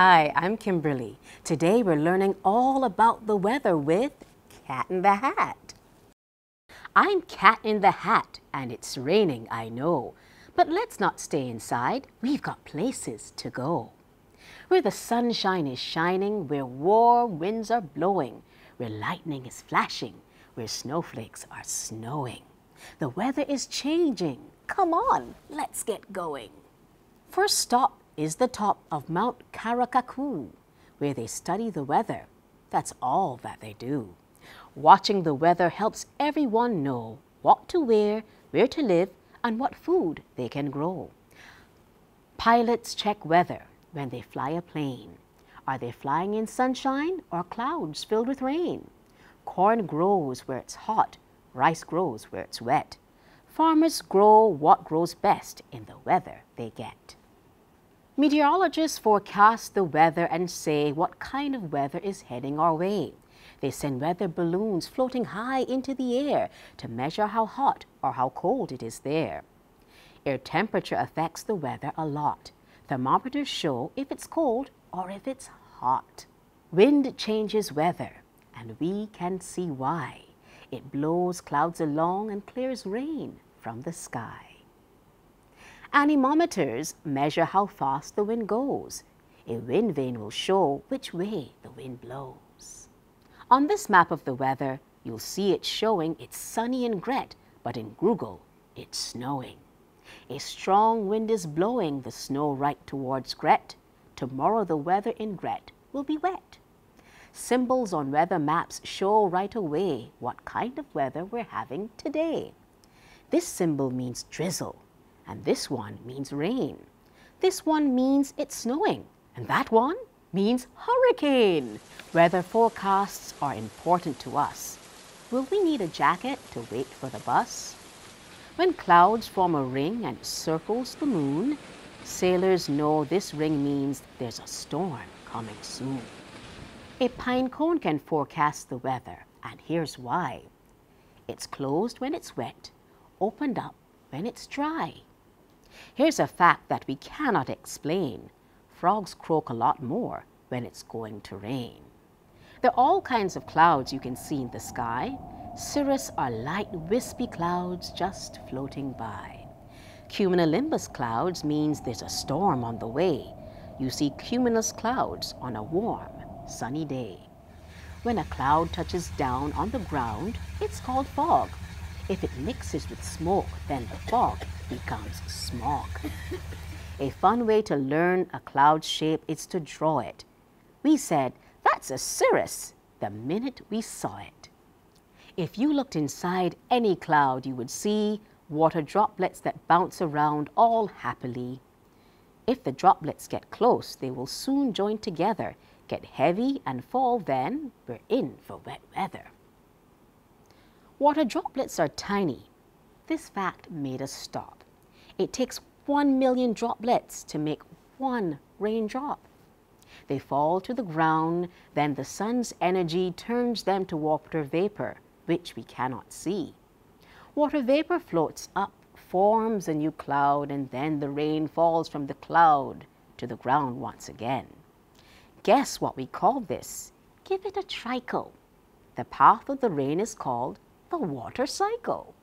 Hi, I'm Kimberly. Today we're learning all about the weather with Cat in the Hat. I'm Cat in the Hat and it's raining, I know. But let's not stay inside. We've got places to go. Where the sunshine is shining, where warm winds are blowing, where lightning is flashing, where snowflakes are snowing. The weather is changing. Come on, let's get going. First stop is the top of Mount Karakaku, where they study the weather. That's all that they do. Watching the weather helps everyone know what to wear, where to live, and what food they can grow. Pilots check weather when they fly a plane. Are they flying in sunshine or clouds filled with rain? Corn grows where it's hot, rice grows where it's wet. Farmers grow what grows best in the weather they get. Meteorologists forecast the weather and say what kind of weather is heading our way. They send weather balloons floating high into the air to measure how hot or how cold it is there. Air temperature affects the weather a lot. Thermometers show if it's cold or if it's hot. Wind changes weather, and we can see why. It blows clouds along and clears rain from the sky. Anemometers measure how fast the wind goes. A wind vane will show which way the wind blows. On this map of the weather, you'll see it showing it's sunny in Gret, but in Grugel, it's snowing. A strong wind is blowing the snow right towards Gret. Tomorrow the weather in Gret will be wet. Symbols on weather maps show right away what kind of weather we're having today. This symbol means drizzle, and this one means rain. This one means it's snowing, and that one means hurricane. Weather forecasts are important to us. Will we need a jacket to wait for the bus? When clouds form a ring and circles the moon, sailors know this ring means there's a storm coming soon. A pine cone can forecast the weather, and here's why. It's closed when it's wet, opened up when it's dry. Here's a fact that we cannot explain. Frogs croak a lot more when it's going to rain. There are all kinds of clouds you can see in the sky. Cirrus are light, wispy clouds just floating by. Cumulonimbus clouds means there's a storm on the way. You see cumulus clouds on a warm, sunny day. When a cloud touches down on the ground, it's called fog. If it mixes with smoke, then the fog becomes smog. a fun way to learn a cloud shape is to draw it. We said, that's a cirrus, the minute we saw it. If you looked inside any cloud, you would see water droplets that bounce around all happily. If the droplets get close, they will soon join together, get heavy and fall then, we're in for wet weather. Water droplets are tiny. This fact made us stop. It takes one million droplets to make one raindrop. They fall to the ground, then the sun's energy turns them to water vapor, which we cannot see. Water vapor floats up, forms a new cloud, and then the rain falls from the cloud to the ground once again. Guess what we call this? Give it a trickle. The path of the rain is called the water cycle.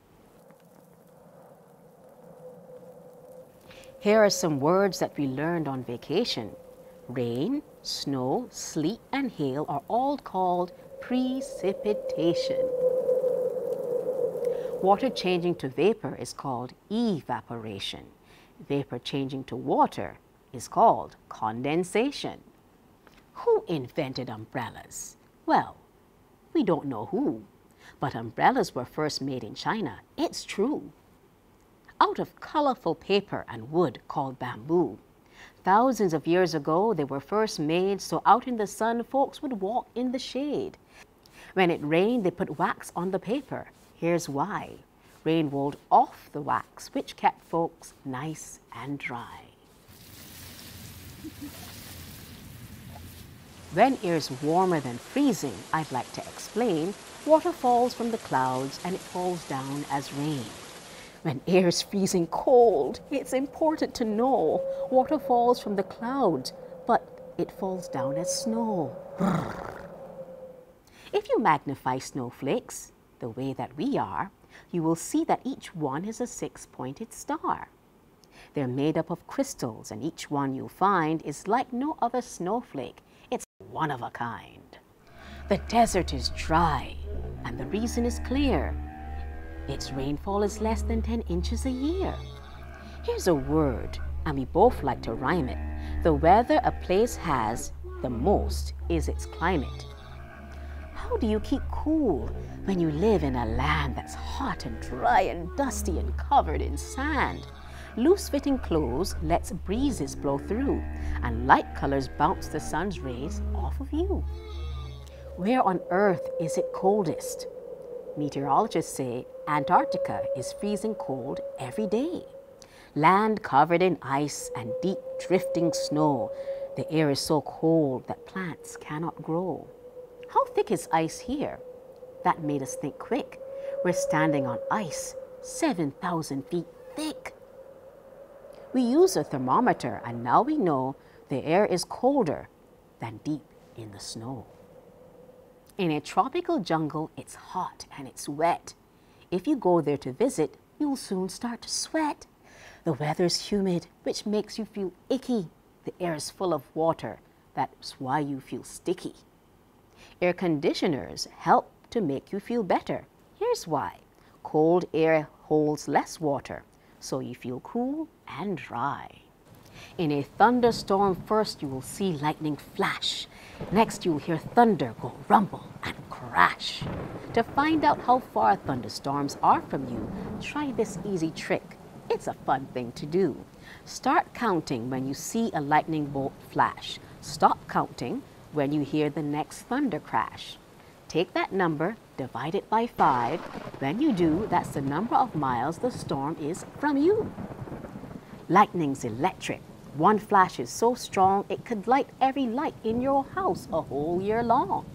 Here are some words that we learned on vacation. Rain, snow, sleet, and hail are all called precipitation. Water changing to vapor is called evaporation. Vapor changing to water is called condensation. Who invented umbrellas? Well, we don't know who, but umbrellas were first made in China. It's true. Out of colorful paper and wood called bamboo. Thousands of years ago, they were first made so out in the sun folks would walk in the shade. When it rained, they put wax on the paper. Here's why. Rain rolled off the wax, which kept folks nice and dry. When air's warmer than freezing, I'd like to explain Water falls from the clouds and it falls down as rain. When air is freezing cold, it's important to know water falls from the clouds, but it falls down as snow. If you magnify snowflakes the way that we are, you will see that each one is a six-pointed star. They're made up of crystals, and each one you'll find is like no other snowflake. One of a kind. The desert is dry, and the reason is clear. Its rainfall is less than 10 inches a year. Here's a word, and we both like to rhyme it. The weather a place has the most is its climate. How do you keep cool when you live in a land that's hot and dry and dusty and covered in sand? Loose-fitting clothes lets breezes blow through, and light colors bounce the sun's rays off of you. Where on earth is it coldest? Meteorologists say Antarctica is freezing cold every day. Land covered in ice and deep drifting snow, the air is so cold that plants cannot grow. How thick is ice here? That made us think quick. We're standing on ice, 7,000 feet thick. We use a thermometer and now we know the air is colder than deep in the snow. In a tropical jungle, it's hot and it's wet. If you go there to visit, you'll soon start to sweat. The weather's humid, which makes you feel icky. The air is full of water. That's why you feel sticky. Air conditioners help to make you feel better. Here's why. Cold air holds less water, so you feel cool and dry. In a thunderstorm, first you will see lightning flash. Next, you'll hear thunder go rumble and crash. To find out how far thunderstorms are from you, try this easy trick. It's a fun thing to do. Start counting when you see a lightning bolt flash. Stop counting when you hear the next thunder crash. Take that number, divide it by 5. When you do, that's the number of miles the storm is from you. Lightning's electric. One flash is so strong it could light every light in your house a whole year long.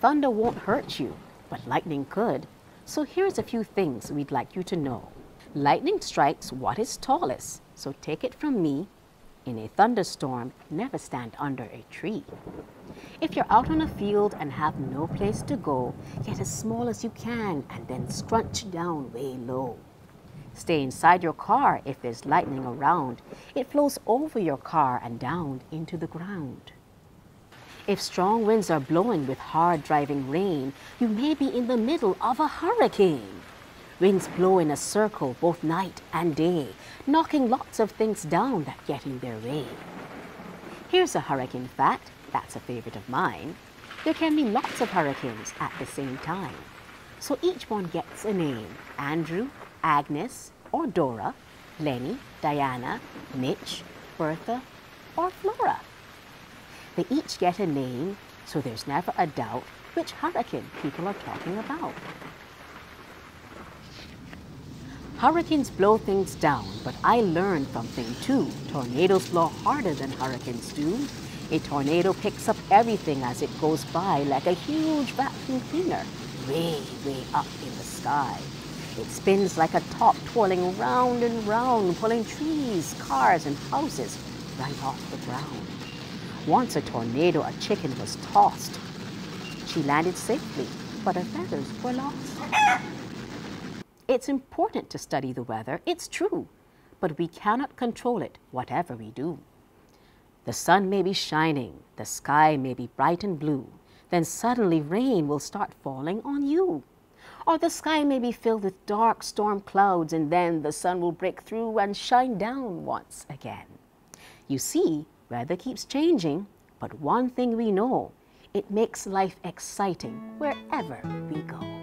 Thunder won't hurt you, but lightning could. So here's a few things we'd like you to know. Lightning strikes what is tallest, so take it from me, in a thunderstorm, never stand under a tree. If you're out on a field and have no place to go, get as small as you can and then scrunch down way low. Stay inside your car if there's lightning around. It flows over your car and down into the ground. If strong winds are blowing with hard driving rain, you may be in the middle of a hurricane. Winds blow in a circle both night and day, knocking lots of things down that get in their way. Here's a hurricane fact that's a favorite of mine. There can be lots of hurricanes at the same time. So each one gets a name Andrew, Agnes, or Dora, Lenny, Diana, Mitch, Bertha, or Flora. They each get a name, so there's never a doubt which hurricane people are talking about. Hurricanes blow things down, but I learned something too. Tornadoes blow harder than hurricanes do. A tornado picks up everything as it goes by like a huge vacuum cleaner, way, way up in the sky. It spins like a top, twirling round and round, pulling trees, cars, and houses right off the ground. Once a tornado, a chicken was tossed. She landed safely, but her feathers were lost. It's important to study the weather, it's true, but we cannot control it, whatever we do. The sun may be shining, the sky may be bright and blue, then suddenly rain will start falling on you. Or the sky may be filled with dark storm clouds, and then the sun will break through and shine down once again. You see, weather keeps changing, but one thing we know, it makes life exciting wherever we go.